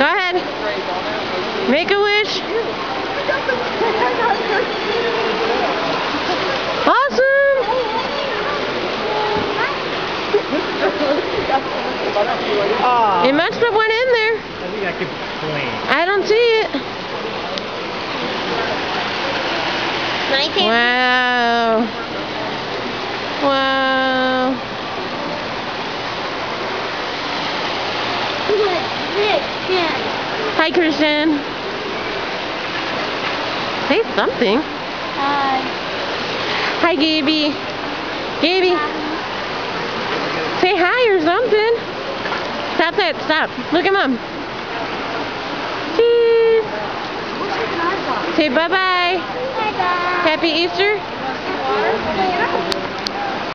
Go ahead. Make a wish. Awesome. It must have went in there. I think I could explain. I don't see it. Wow. Wow. Look at Hi, Christian. Say something. Hi. Hi, Gaby. Gaby, say hi or something. Stop that. Stop. Look at mom. Cheese. Say bye-bye. Bye-bye. Happy Easter. Happy Easter.